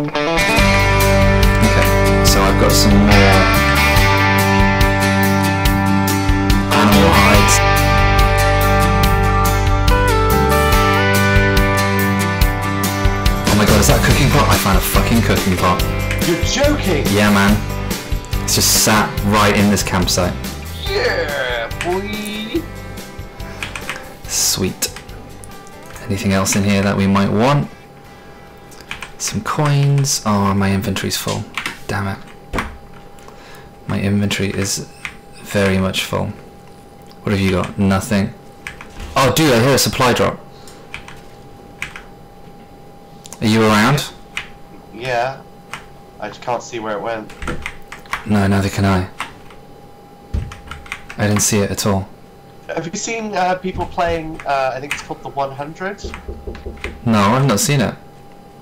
Okay, so I've got some more animal hides. Oh my god, is that a cooking pot? I found a fucking cooking pot. You're joking! Yeah, man. It's just sat right in this campsite. Yeah, boy! Sweet. Anything else in here that we might want? Some coins. Oh, my inventory's full. Damn it. My inventory is very much full. What have you got? Nothing. Oh, dude, I hear a supply drop. Are you around? Yeah. I just can't see where it went. No, neither can I. I didn't see it at all. Have you seen uh, people playing, uh, I think it's called the 100? No, I've not seen it.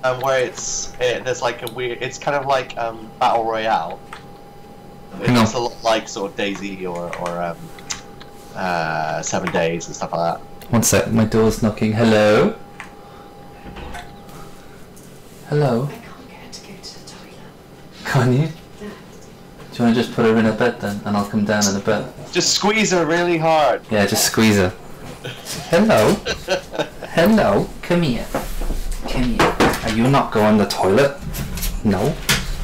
Um, where it's, it, there's like a weird, it's kind of like um, Battle Royale. It's Hang a lot like sort of DayZ or, or um, uh, Seven Days and stuff like that. One sec, my door's knocking. Hello? Hello? I can't get her to go to the toilet. Can you? No. Do you want to just put her in a bed then, and I'll come down in a bed? Just squeeze her really hard. Yeah, just squeeze her. Hello? Hello? Come here. Come here. Are you not going to the toilet? No.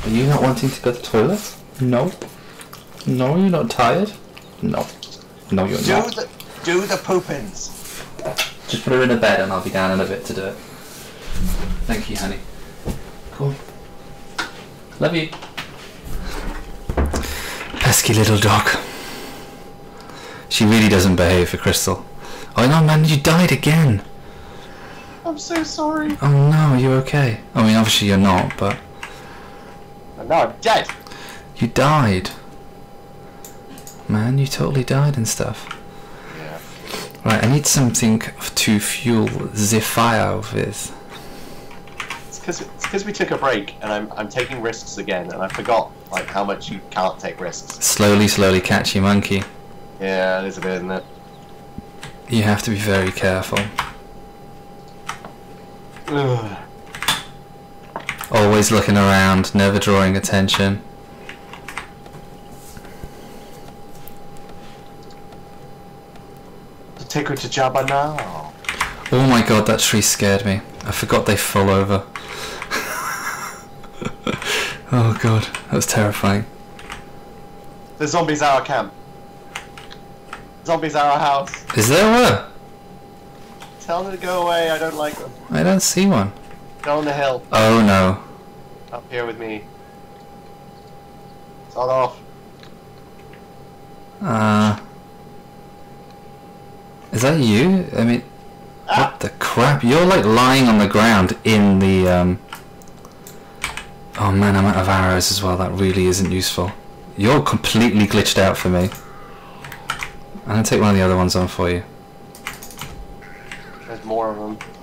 Are you not wanting to go to the toilet? No. No, you're not tired? No. No, you're Do not. the, do the poopins. Just put her in a bed and I'll be down in a bit to do it. Thank you, honey. Cool. Love you. Pesky little dog. She really doesn't behave for Crystal. Oh no, man, you died again. I'm so sorry. Oh no, are you're okay. I mean, obviously you're not, but No, I'm dead. you died. Man, you totally died and stuff. Yeah. Right, I need something to fuel the fire with. It's because it's because we took a break and I'm I'm taking risks again and I forgot like how much you can't take risks. Slowly, slowly catch your monkey. Yeah, it is a bit, isn't it? You have to be very careful. Ugh. Always looking around, never drawing attention. Take her to Jabba now. Oh my god, that tree scared me. I forgot they fall over. oh god, that was terrifying. The zombies at our camp. Zombies at our house. Is there one? Tell them to go away. I don't like don't see one. Go on the hill. Oh no. Up here with me. Sod off. Uh. Is that you? I mean, Ah! what the crap? You're like lying on the ground in the, um. Oh man, I'm out of arrows as well. That really isn't useful. You're completely glitched out for me. I'm gonna take one of the other ones on for you. There's more of them.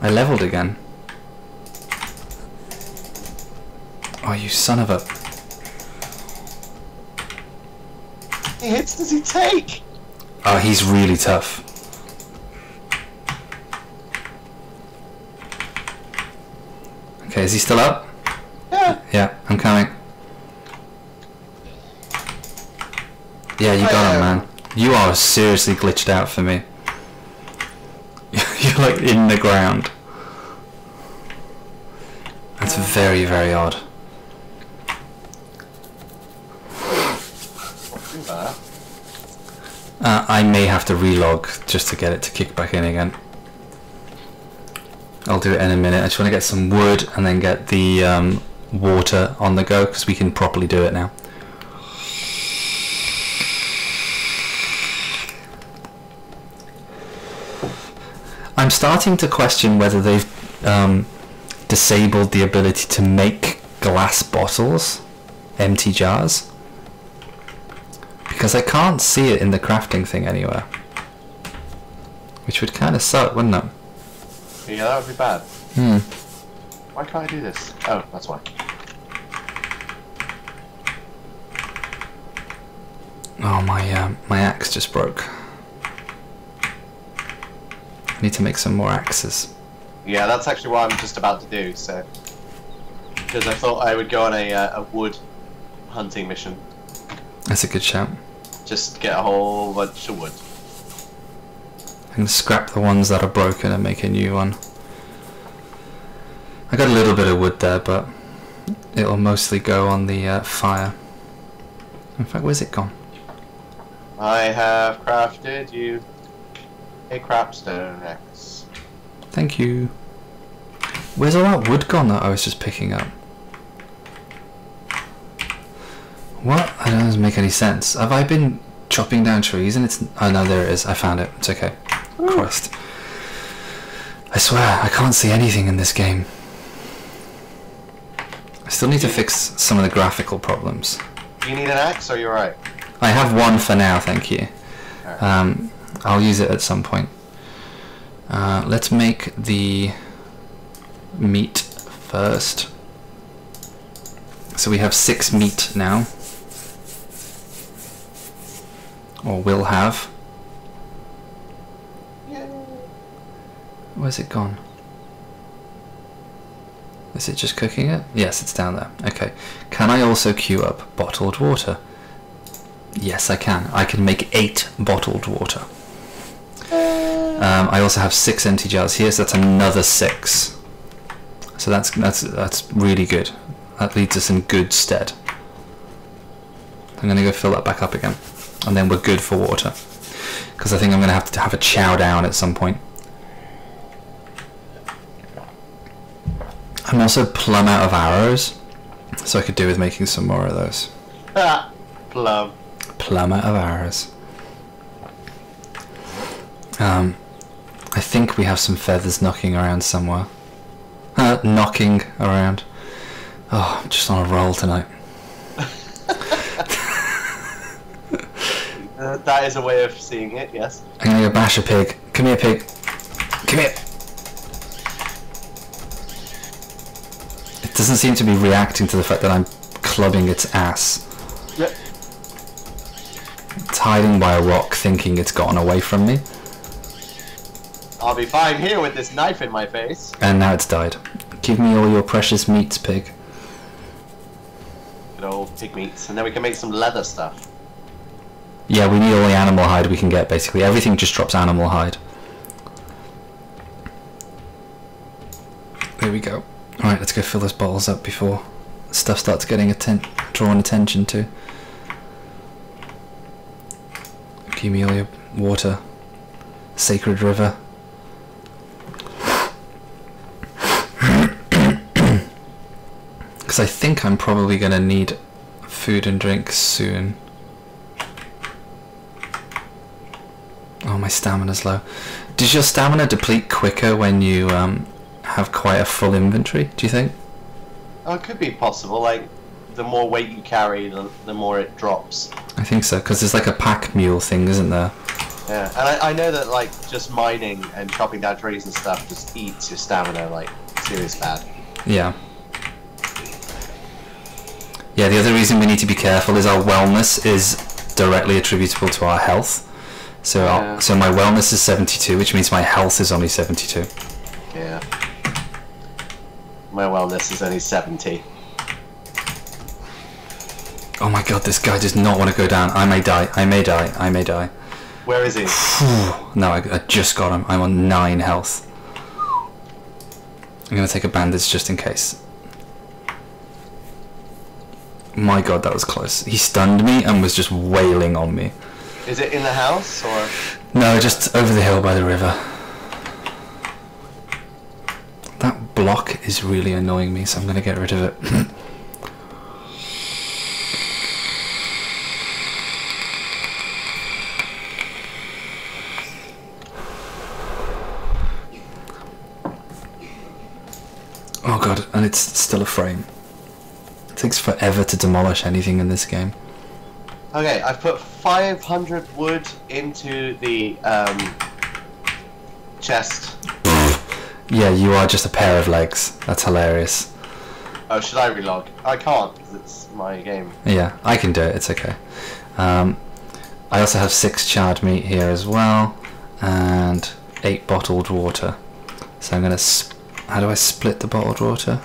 I leveled again. Oh, you son of a. How many hits does he take? Oh, he's really tough. Okay, is he still up? Yeah. Yeah, I'm coming. Yeah, you got him, man. You are seriously glitched out for me. Like in the ground. That's very, very odd. Uh, I may have to relog just to get it to kick back in again. I'll do it in a minute. I just want to get some wood and then get the um, water on the go because we can properly do it now. I'm starting to question whether they've um, disabled the ability to make glass bottles, empty jars. Because I can't see it in the crafting thing anywhere. Which would kind of suck, wouldn't it? Yeah, that would be bad. Hmm. Why can't I do this? Oh, that's why. Oh, my uh, my axe just broke. I need to make some more axes. Yeah, that's actually what I'm just about to do. So, because I thought I would go on a uh, a wood hunting mission, That's a good shout. just get a whole bunch of wood. I'm scrap the ones that are broken and make a new one. I got a little bit of wood there, but it'll mostly go on the uh, fire. In fact, where's it gone? I have crafted you a crapstone axe. Thank you. Where's all that wood gone that I was just picking up? What? That doesn't make any sense. Have I been chopping down trees and it's... Oh no, there it is. I found it. It's okay. Christ. I swear, I can't see anything in this game. I still need to fix some of the graphical problems. Do you need an axe, or you're right? I have one for now, thank you. Alright. Um, I'll use it at some point. Uh, let's make the meat first. So we have six meat now. Or will have. Where's it gone? Is it just cooking it? Yes, it's down there. Okay. Can I also queue up bottled water? Yes, I can. I can make eight bottled water. Um, I also have six empty jars here, so that's another six. So that's that's that's really good. That leads us in good stead. I'm gonna go fill that back up again, and then we're good for water. Because I think I'm gonna have to have a chow down at some point. I'm also plumb out of arrows, so I could do with making some more of those. Ah, plum. Plumber of arrows. Um, I think we have some feathers knocking around somewhere. Uh, knocking around. Oh, I'm just on a roll tonight. Uh, that is a way of seeing it. Yes. I'm gonna go bash a pig. Come here, pig. Come here. It doesn't seem to be reacting to the fact that I'm clubbing its ass. Yep. It's hiding by a rock, thinking it's gotten away from me, I'll be fine here with this knife in my face. and now it's died. Give me all your precious meats, pig. Good old pig meats, and then we can make some leather stuff. Yeah, we need all the animal hide we can get, basically. Everything just drops animal hide. There we go. Alright, let's go fill those bottles up before stuff starts getting atten- drawn attention to. Give me all your water. Sacred river. Because I think I'm probably going to need food and drink soon. Oh, my stamina's low. Does your stamina deplete quicker when you um, have quite a full inventory, do you think? Oh, it could be possible. Like, the more weight you carry, the, the more it drops. I think so, because there's like a pack mule thing, isn't there? Yeah, and I, I know that like just mining and chopping down trees and stuff just eats your stamina like serious bad. Yeah. Yeah, the other reason we need to be careful is our wellness is directly attributable to our health. So, our- so my wellness is 72, which means my health is only 72. Yeah. My wellness is only 70. Oh my god, this guy does not want to go down. I may die. I may die. I may die. Where is he? no, I, I just got him. I'm on 9 health. I'm going to take a bandage just in case. My god, that was close. He stunned me and was just wailing on me. Is it in the house or? No, just over the hill by the river. That block is really annoying me, so I'm going to get rid of it. oh god, and it's still a frame. It takes forever to demolish anything in this game. Okay, I've put 500 wood into the um, chest. Yeah, you are just a pair of legs. That's hilarious. Oh, should I relog? I can't because it's my game. Yeah, I can do it. It's okay. Um, I also have six charred meat here as well, and eight bottled water. So I'm gonna. How do I split the bottled water?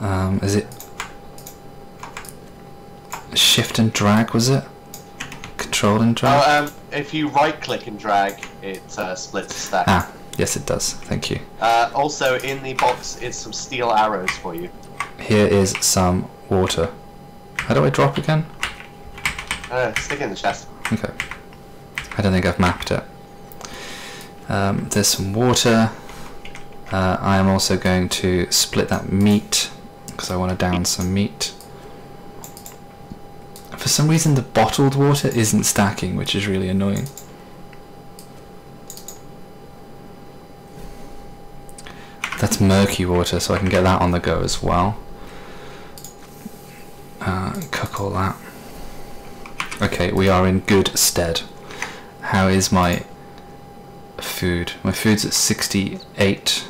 Um, is it shift and drag? Was it control and drag? Oh, um, if you right click and drag, it uh, splits the stack. ah, yes, it does. Thank you. Uh, also, in the box is some steel arrows for you. Here is some water. How do I drop again? Uh, stick it in the chest. Okay. I don't think I've mapped it. Um, there's some water. Uh, I am also going to split that meat because I want to down some meat. For some reason, the bottled water isn't stacking, which is really annoying. That's murky water, so I can get that on the go as well. Uh, cook all that. Okay, we are in good stead. How is my food? My food's at 68.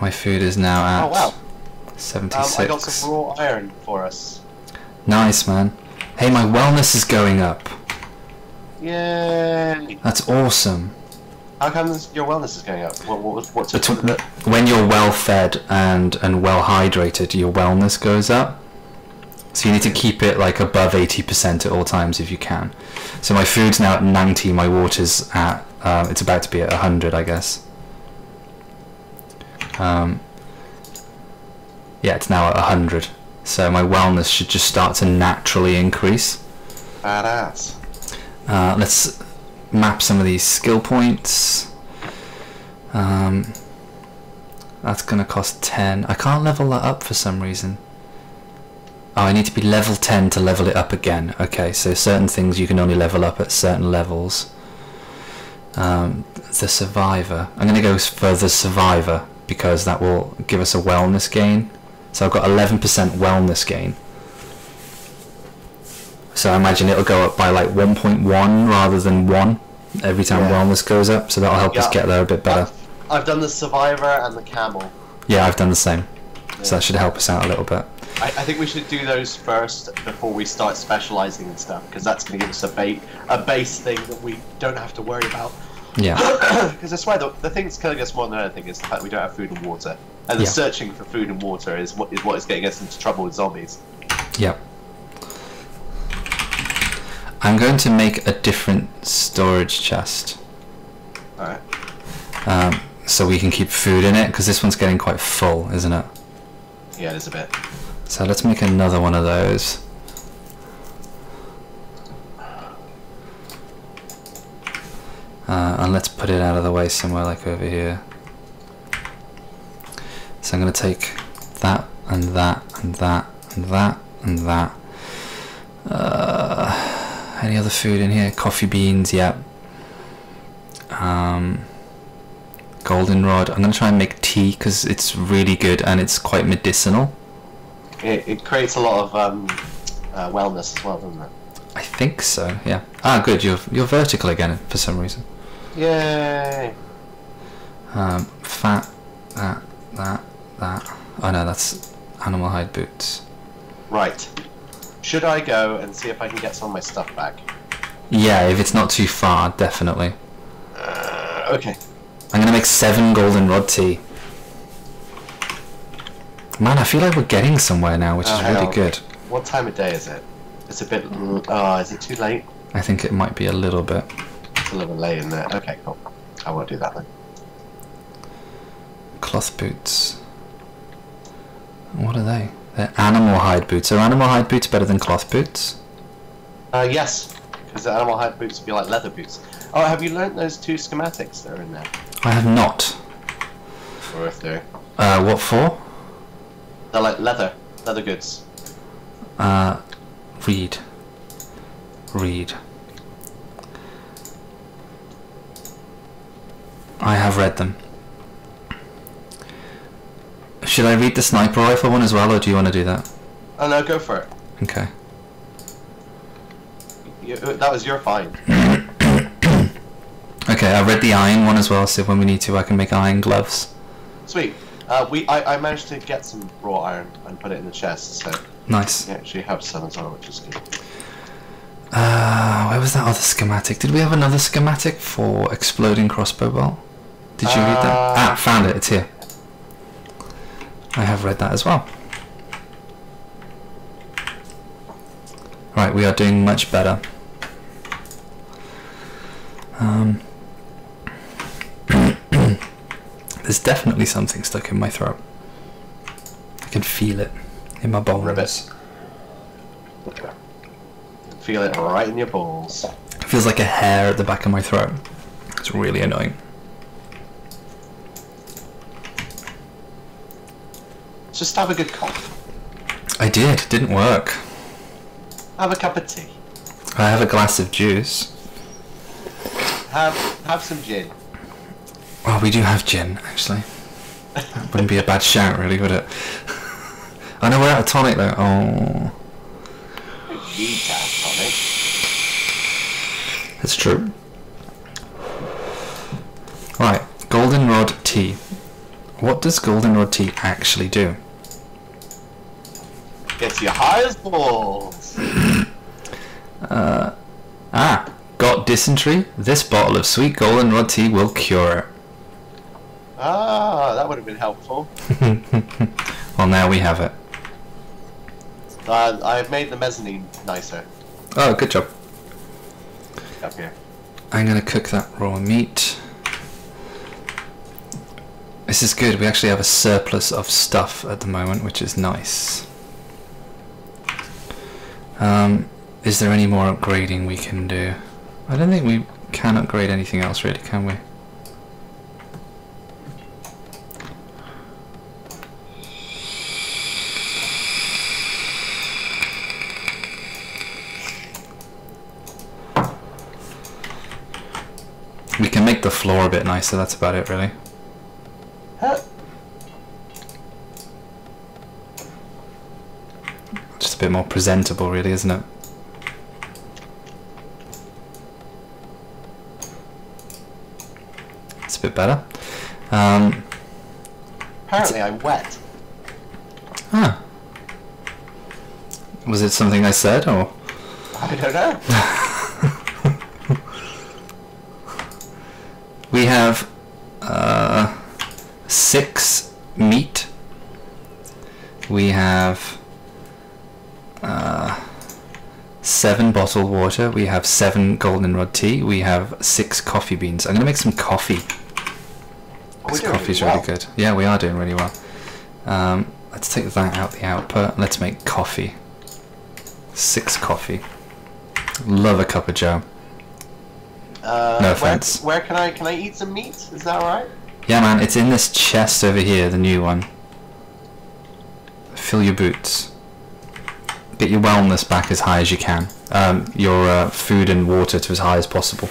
My food is now at Oh wow! 76. Um, I got some raw iron for us. Nice, man. Hey, my wellness is going up. Yay! That's awesome. How come your wellness is going up? What, what, what's it? when you're well fed and, and well hydrated, your wellness goes up. So you need to keep it like above 80% at all times if you can. So my food's now at 90, my water's at, um, it's about to be at 100, I guess. Um, yeah, it's now at 100. So my wellness should just start to naturally increase. Badass. Uh, let's map some of these skill points. Um, that's going to cost 10. I can't level that up for some reason. Oh, I need to be level 10 to level it up again. Okay, so certain things you can only level up at certain levels. Um, the Survivor. I'm going to go for the Survivor because that will give us a wellness gain. So I've got 11% wellness gain. So I imagine it'll go up by like 1.1 rather than 1 every time Yeah. wellness goes up. So that'll help us get there a bit better. I've, done the survivor and the camel. Yeah, I've done the same. So that should help us out a little bit. I, I think we should do those first before we start specializing and stuff, because that's going to give us a bait, a base thing that we don't have to worry about. Yeah. Because I swear the, the thing that's killing us more than anything is the fact we don't have food and water, and the Yeah. searching for food and water is what is what is getting us into trouble with zombies. Yeah. I'm going to make a different storage chest All right. um, so we can keep food in it because this one's getting quite full, isn't it? Yeah, it is a bit. So let's make another one of those. Uh, and let's put it out of the way somewhere like over here. So I'm going to take that and that and that and that and that. Uh, any other food in here? Coffee beans, yep. Um, goldenrod. I'm going to try and make tea because it's really good and it's quite medicinal. It, it creates a lot of um, uh, wellness as well, doesn't it? I think so. Yeah. Ah, good. You're you're vertical again for some reason. Yay! Um, fat. That. That. That. Oh no, that's animal hide boots. Right. Should I go and see if I can get some of my stuff back? Yeah, if it's not too far, definitely. Uh, okay. I'm gonna make seven goldenrod tea. Man, I feel like we're getting somewhere now, which Oh, is really on. good. What time of day is it? It's a bit. Oh, is it too late? I think it might be a little bit. It's a little bit late in there. Okay, cool. I won't do that then. Cloth boots. What are they? They're animal hide boots. Are animal hide boots better than cloth boots? Uh, yes, because the animal hide boots would be like leather boots. Oh, have you learnt those two schematics that are in there? I have not. Worth doing. Uh, what for? They're like leather, leather goods. Uh, read. Read. I have read them. Should I read the sniper rifle one as well, or do you want to do that? Oh no, go for it. Okay. You, that was your find. Okay, I read the iron one as well, so when we need to, I can make iron gloves. Sweet. Uh, we I, I managed to get some raw iron and put it in the chest, so Nice. we actually have some as well, which is good. Uh, where was that other schematic? Did we have another schematic for exploding crossbow bolt? Did you read that? Uh, Ah, found it. It's here. I have read that as well. Right, we are doing much better. Um, there's definitely something stuck in my throat. I can feel it in my bones. Ribbit. Feel it right in your balls. It feels like a hair at the back of my throat. It's really annoying. Just have a good cough. I did. It didn't work. Have a cup of tea. I have a glass of juice. Have have some gin. Well, we do have gin, actually. That wouldn't be a bad shout, really, would it? I know we're out of tonic, though. Oh, Need to have tonic. that's true. Right, goldenrod tea. What does goldenrod tea actually do? Gets you high as balls. Ah, got dysentery? This bottle of sweet goldenrod tea will cure it. Ah, that would have been helpful. well, now we have it. Uh, I've made the mezzanine nicer Oh, good job. up here. I'm gonna cook that raw meat. This is good. We actually have a surplus of stuff at the moment, which is nice. Um, is there any more upgrading we can do? I don't think we can upgrade anything else, really, can we? We can make the floor a bit nicer. That's about it, really. Huh. Just a bit more presentable, really, isn't it? It's a bit better. Um, Apparently I'm wet. ah. Was it something I said, or I don't know. we have uh, six meat. We have uh, seven bottled water. We have seven goldenrod tea. We have six coffee beans. I'm gonna make some coffee. This coffee's really really good. Yeah, we are doing really well. Um, let's take that out the output. Let's make coffee. Six coffee. Love a cup of joe. Uh, No where, offense. Where can I can I eat some meat? Is that alright? Yeah, man, it's in this chest over here, the new one. Fill your boots. Get your wellness back as high as you can. Um, your uh, food and water to as high as possible.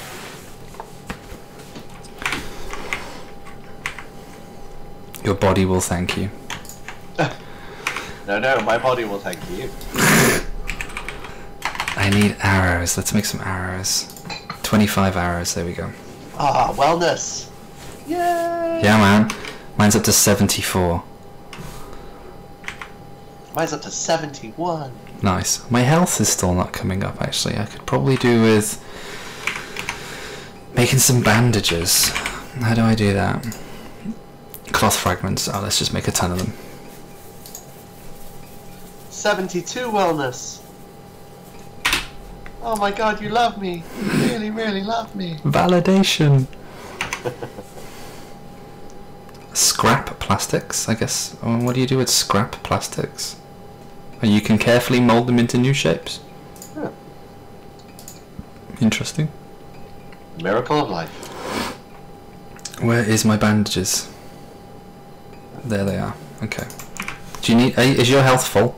Your body will thank you. No, no, my body will thank you. I need arrows. Let's make some arrows. 25 arrows, there we go. Ah, wellness. Yay! Yeah, man. Mine's up to 74. Mine's up to 71. Nice. My health is still not coming up, actually. I could probably do with making some bandages. How do I do that? Cloth fragments. Oh, let's just make a ton of them. 72 wellness. Oh my god, you love me. You really, really love me. Validation. scrap plastics, I guess. Oh, what do you do with scrap plastics? Oh, You can carefully mold them into new shapes. Huh. Interesting. Miracle of life. Where is my bandages? There they are. Okay. Do you need? Is your health full?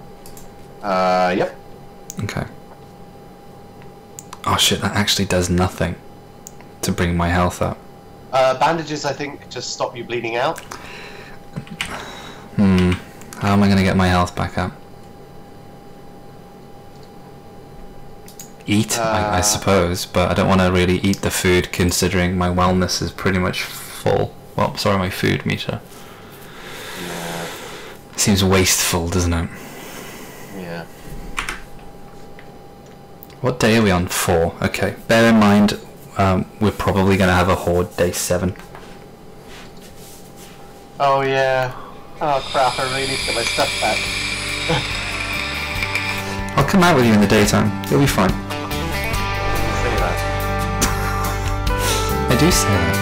Uh, yep. Okay. Oh shit! That actually does nothing to bring my health up. Uh, bandages, I think, just stop you bleeding out. Hmm. How am I gonna get my health back up? Eat, I, I Uh. suppose, but I don't want to really eat the food considering my wellness is pretty much full. Well, sorry, my food meter. Yeah. Seems wasteful, doesn't it? Yeah. What day are we on? Four. Okay. Bear in mind, um, we're probably going to have a horde day seven. Oh yeah. Oh crap, I really need to get my stuff back. I'll come out with you in the daytime. You'll be fine. Say